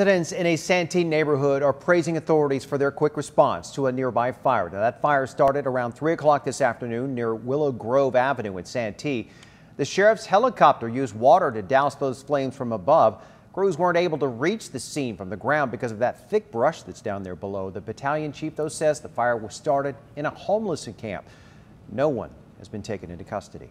Residents in a Santee neighborhood are praising authorities for their quick response to a nearby fire. Now, that fire started around 3 o'clock this afternoon near Willow Grove Avenue in Santee. The sheriff's helicopter used water to douse those flames from above. Crews weren't able to reach the scene from the ground because of that thick brush that's down there below. The battalion chief, though, says the fire was started in a homeless camp. No one has been taken into custody.